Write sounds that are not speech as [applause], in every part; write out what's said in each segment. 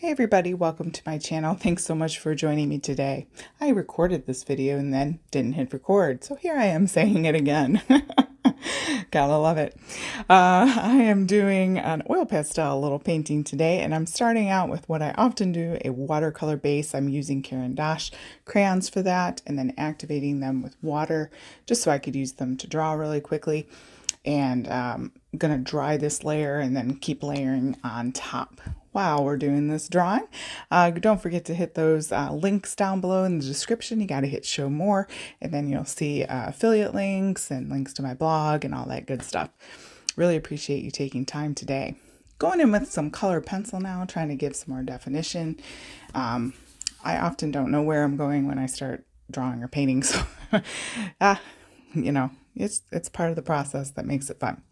Hey everybody, welcome to my channel. Thanks so much for joining me today. I recorded this video and then didn't hit record, so here I am [laughs] saying it again. [laughs] Gotta love it. Uh, I am doing an oil pastel little painting today, and I'm starting out with what I often do, a watercolor base. I'm using Caran d'Ache crayons for that, and then activating them with water, just so I could use them to draw really quickly. And um, I'm gonna dry this layer and then keep layering on top while we're doing this drawing. Uh, don't forget to hit those uh, links down below in the description. You got to hit show more and then you'll see uh, affiliate links and links to my blog and all that good stuff. Really appreciate you taking time today. Going in with some color pencil now, trying to give some more definition. Um, I often don't know where I'm going when I start drawing or painting, [laughs] so ah, you know, it's it's part of the process that makes it fun.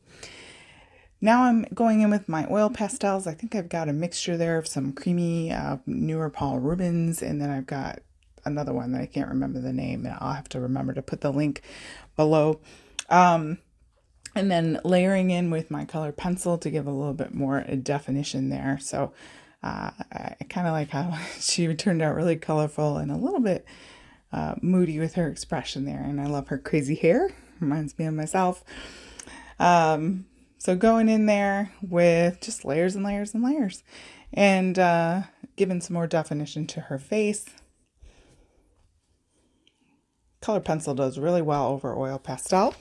Now I'm going in with my oil pastels. I think I've got a mixture there of some creamy uh, newer Paul Rubens, and then I've got another one that I can't remember the name, and I'll have to remember to put the link below. Um, and then layering in with my color pencil to give a little bit more definition there. So uh, I kind of like how [laughs] she turned out really colorful and a little bit uh, moody with her expression there. And I love her crazy hair. Reminds me of myself. Um, so going in there with just layers and layers and layers and uh, giving some more definition to her face. Color pencil does really well over oil pastel.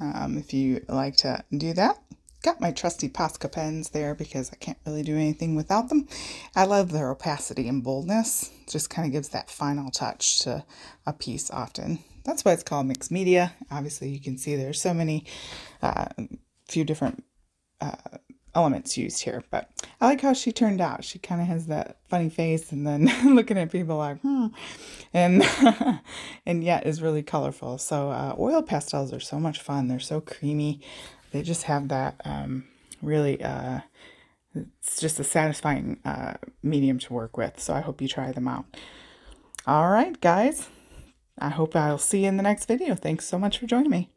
Um, if you like to do that. Got my trusty Posca pens there because I can't really do anything without them. I love their opacity and boldness. It just kind of gives that final touch to a piece often. That's why it's called mixed media. Obviously, you can see there's so many uh, few different uh, elements used here, but I like how she turned out. She kind of has that funny face and then [laughs] looking at people like, hmm, and, [laughs] and yet is really colorful. So uh, oil pastels are so much fun. They're so creamy. They just have that um, really, uh, it's just a satisfying uh, medium to work with. So I hope you try them out. All right, guys. I hope I'll see you in the next video. Thanks so much for joining me.